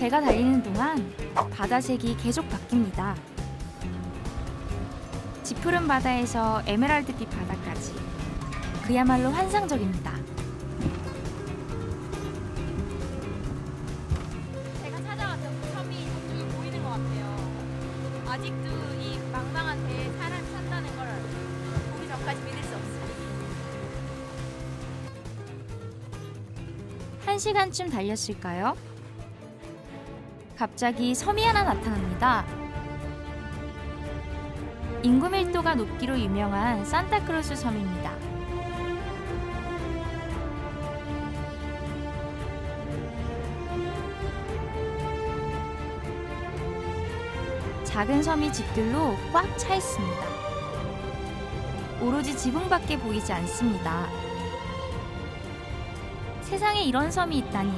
배가 달리는 동안 바다색이 계속 바뀝니다. 짙푸른 바다에서 에메랄드빛 바다까지 그야말로 환상적입니다. 제가 찾아왔던 그 섬이 저쪽에 보이는 것 같아요. 아직도 이 망망한 배에 사람이 산다는 걸 보기 전까지 믿을 수 없어요. 한 시간쯤 달렸을까요? 갑자기 섬이 하나 나타납니다. 인구 밀도가 높기로 유명한 산타크루스 섬입니다. 작은 섬이 집들로 꽉 차 있습니다. 오로지 지붕밖에 보이지 않습니다. 세상에 이런 섬이 있다니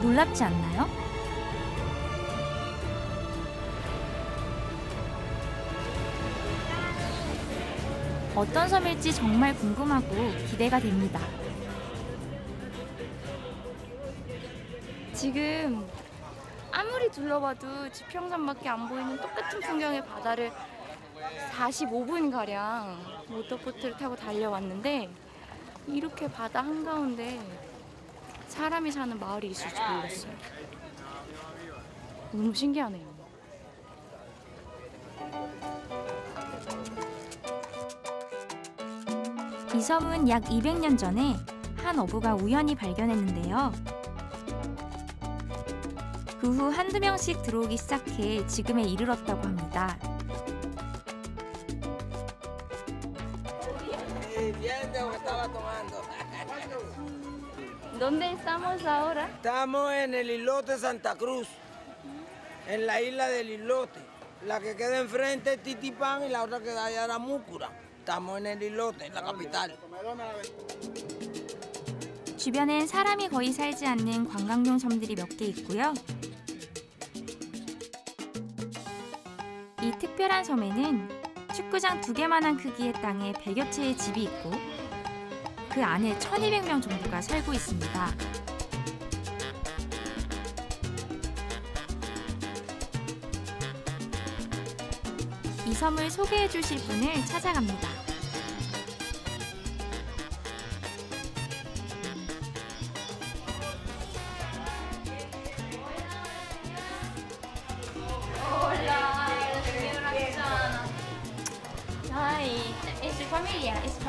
놀랍지 않나요? 어떤 섬일지 정말 궁금하고 기대가 됩니다. 지금 아무리 둘러봐도 지평선밖에 안 보이는 똑같은 풍경의 바다를 45분 가량 모터보트를 타고 달려왔는데 이렇게 바다 한가운데 사람이 사는 마을이 있을 줄 몰랐어요. 너무 신기하네요. 이 섬은 약 200년 전에 한 어부가 우연히 발견했는데요. 그 후 한두 명씩 들어오기 시작해 지금에 이르렀다고 합니다. Viendo que estaba tomando. ¿Dónde estamos ahora? Estamos en el islote Santa Cruz, en la isla del islote. La que queda enfrente es Titipán y la otra que da allá era Múcura. Estamos en el islote, en la capital. 주변엔 사람이 거의 살지 않는 관광용 섬들이 몇 개 있고요. 이 특별한 섬에는 축구장 두 개만한 크기의 땅에 100여 채의 집이 있고 그 안에 1200명 정도가 살고 있습니다. 이 섬을 소개해 주실 분을 찾아갑니다.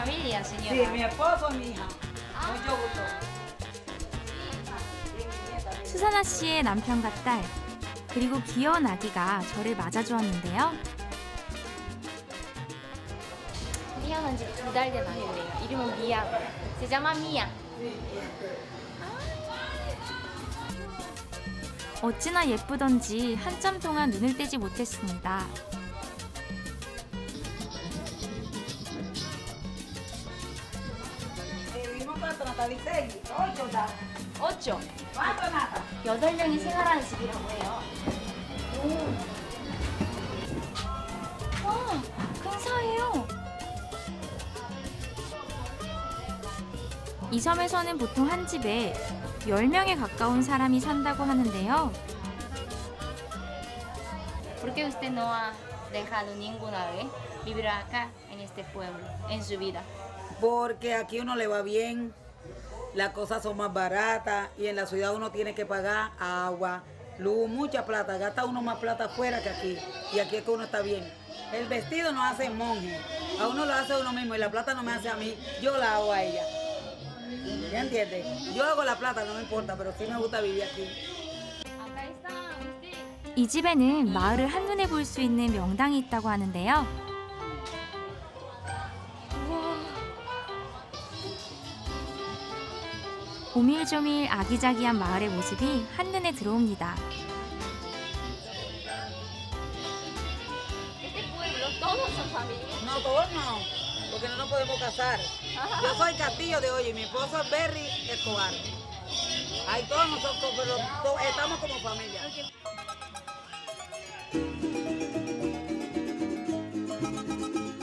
Familia, familia, Sí, señora. mi esposo mi hija. Mucho gusto. 수사나 씨의 남편과 딸 그리고 귀여운 아기가 저를 맞아주었는데요. 태어난 지 두 달 된 아이예요. 이름은 미야. Llama Mia. 어찌나 예쁘던지 한참 동안 눈을 떼지 못했습니다. Da. 어죠? ¿Cuánto, Nata? 여덟 명이 생활하는 집이라고 해요. 와, 근사해요. 이 섬에서는 보통 한 집에 10명에 가까운 사람이 산다고 하는데요. ¿Por qué usted no ha dejado ninguna vez vivir acá, en este pueblo, en su vida? Porque aquí uno le va bien, las cosas son más baratas y en la ciudad uno tiene que pagar agua, luz, mucha plata. Gasta uno más plata afuera que aquí. Y aquí es que uno está bien. El vestido no hace monje. A uno lo hace uno mismo y la plata no me hace a mí. Yo la hago a ella. ¿Ya entiendes? Yo hago la plata, no me importa, pero sí me gusta vivir aquí. Acá está usted. 이 집에는 마을을 한눈에 볼 수 있는 명당이 있다고 하는데요. 오밀조밀 아기자기한 마을의 모습이 한눈에 들어옵니다. Este pueblo, todos son familia. No, todos no, porque no nos podemos casar. Yo soy Castillo de hoy y mi esposo es Berry Escobar. Ahí todos nosotros, pero to- estamos como familia.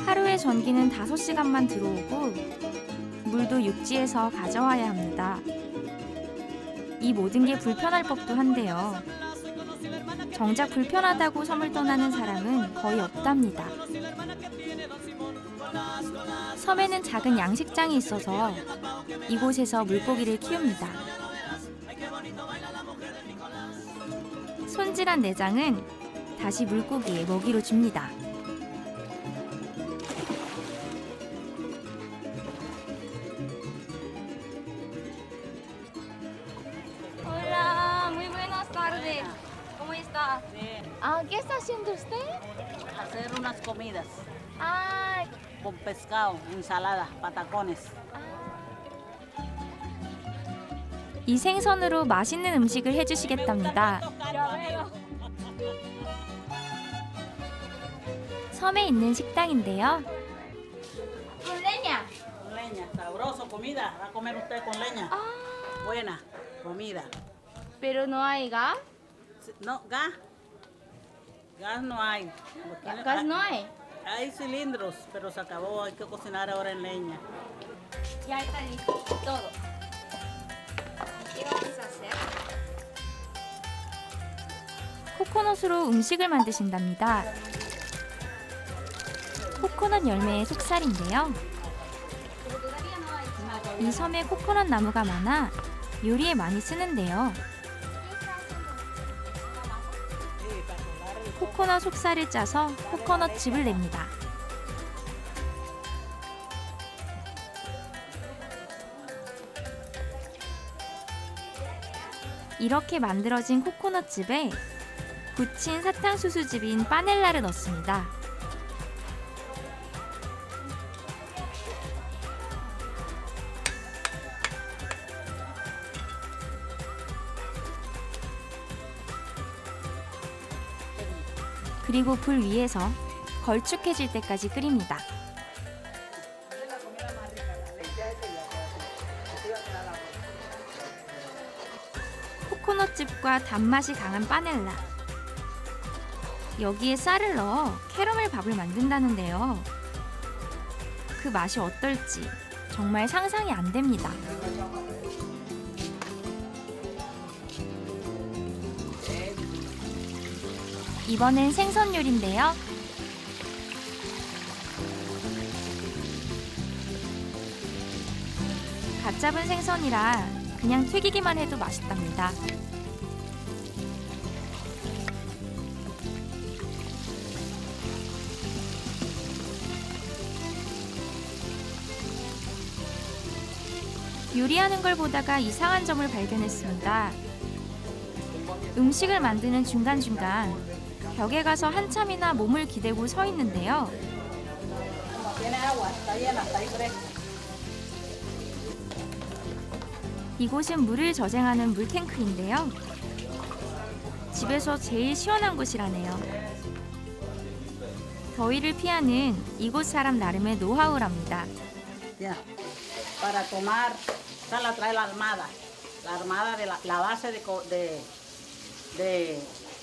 하루에 전기는 5시간만 들어오고 물도 육지에서 가져와야 합니다. 이 모든 게 불편할 법도 한데요. 정작 불편하다고 섬을 떠나는 사람은 거의 없답니다. 섬에는 작은 양식장이 있어서 이곳에서 물고기를 키웁니다. 손질한 내장은 다시 물고기에 먹이로 줍니다. Con pescado, ensalada, patacones. 이 생선으로 맛있는 음식을 해주시겠답니다. 섬에 있는 식당인데요. leña. Sabroso, comida. ¿Va a comer usted con leña? Ah, Buena, comida. pero no hay gas. No, gas. Gas no hay. Gas no hay. Hay cilindros, pero se acabó. Hay que cocinar ahora en leña. Ya está listo todo. ¿Qué vamos a hacer? 코코넛으로 음식을 만드신답니다. 코코넛 열매의 속살인데요. 이 섬에 코코넛 나무가 많아 요리에 많이 쓰는데요. 코코넛 속살을 짜서 코코넛 즙을 냅니다. 이렇게 만들어진 코코넛 즙에 굳힌 사탕수수즙인 바닐라를 넣습니다. 그리고 불 위에서 걸쭉해질 때까지 끓입니다. 코코넛즙과 단맛이 강한 바닐라. 여기에 쌀을 넣어 캐러멜 밥을 만든다는데요. 그 맛이 어떨지 정말 상상이 안 됩니다. 이번엔 생선 요리인데요. 갓 잡은 생선이라 그냥 튀기기만 해도 맛있답니다. 요리하는 걸 보다가 이상한 점을 발견했습니다. 음식을 만드는 중간중간 벽에 가서 한참이나 몸을 기대고 서 있는데요. 이곳은 물을 저장하는 물탱크인데요. 집에서 제일 시원한 곳이라네요. 더위를 피하는 이곳 사람 나름의 노하우랍니다.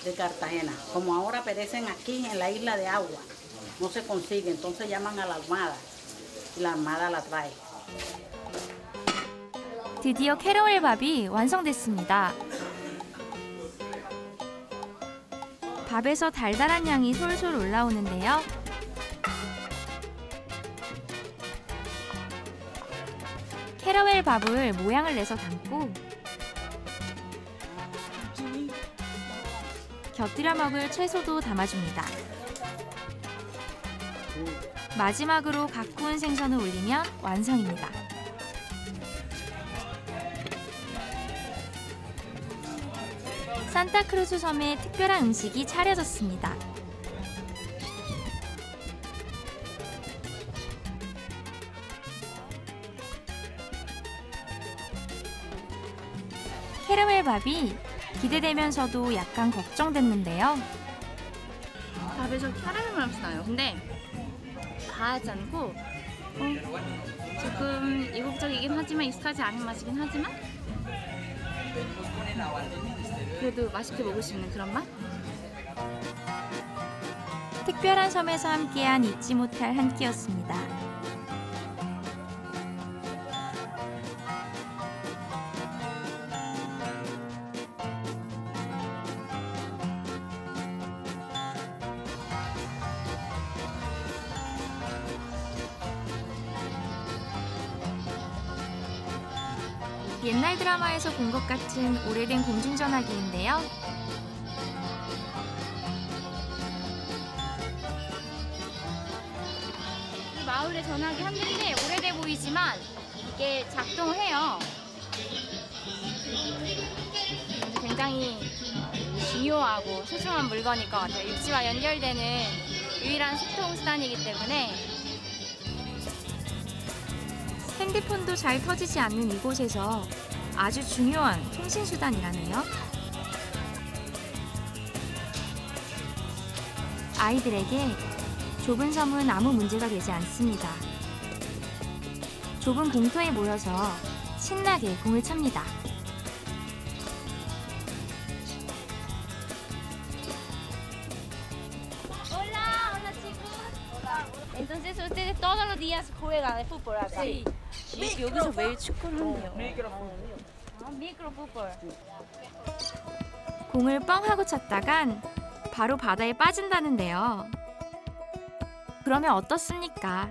De Cartagena. Como ahora perecen aquí en la isla de agua, no se consigue, entonces llaman a la armada. Y la armada la trae. 드디어 캐러멜 밥이 완성됐습니다. 밥에서 달달한 향이 솔솔 올라오는데요. 캐러멜 밥을 모양을 내서 담고 곁들여 먹을 채소도 담아줍니다. 마지막으로 갓 구운 생선을 올리면 완성입니다. 산타크루즈 섬에 특별한 음식이 차려졌습니다. 캐러멜 밥이 기대되면서도 약간 걱정됐는데요. 밥에서 캐러멜 맛이 나요. 근데 과하지 않고 어, 조금 이국적이긴 하지만 익숙하지 않은 맛이긴 하지만 그래도 맛있게 먹을 수 있는 그런 맛? 특별한 섬에서 함께한 잊지 못할 한 끼였습니다. 옛날 드라마에서 본 것 같은 오래된 공중전화기인데요. 이 마을의 전화기 한 대인데 오래돼 보이지만 이게 작동해요. 굉장히 중요하고 소중한 물건일 것 같아요. 육지와 연결되는 유일한 소통 수단이기 때문에 핸드폰도 잘 터지지 않는 이곳에서 아주 중요한 통신 수단이라네요. 아이들에게 좁은 섬은 아무 문제가 되지 않습니다. 좁은 공터에 모여서 신나게 공을 찹니다. Entonces ustedes todos los días juegan de fútbol acá. Sí. 여기서 매일 축구를 한대요. 아, 미크로 풋볼. 공을 뻥 하고 찼다간 바로 바다에 빠진다는데요. 그러면 어떻습니까?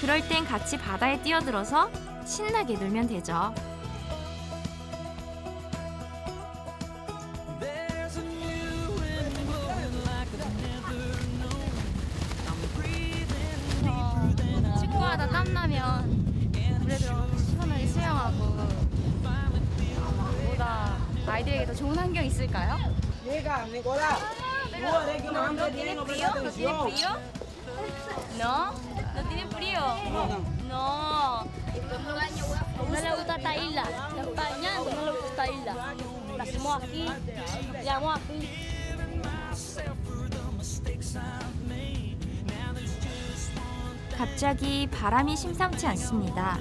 그럴 땐 같이 바다에 뛰어들어서 신나게 놀면 되죠. 좋은 환경 있을까요? No, tienen frío, no tienen frío. No, no tienen frío. No. No le gusta esta isla. En España no le gusta esta isla. Nacimos aquí, llegamos aquí. 갑자기 바람이 심상치 않습니다.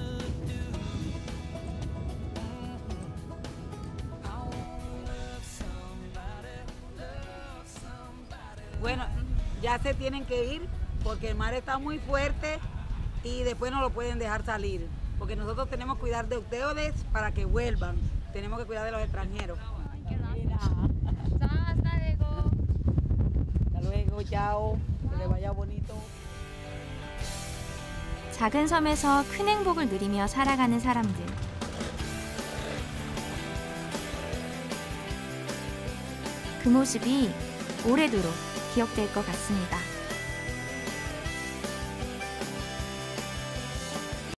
ya se tienen que ir porque el mar está muy fuerte y después no lo pueden dejar salir. Porque nosotros tenemos que cuidar de ustedes para que vuelvan. Tenemos que cuidar de los extranjeros. 자, hasta luego. Hasta luego, chao. Que les vaya bonito. 작은 섬에서 큰 행복을 누리며 살아가는 사람들. 그 모습이 오래도록 기억될 것 같습니다.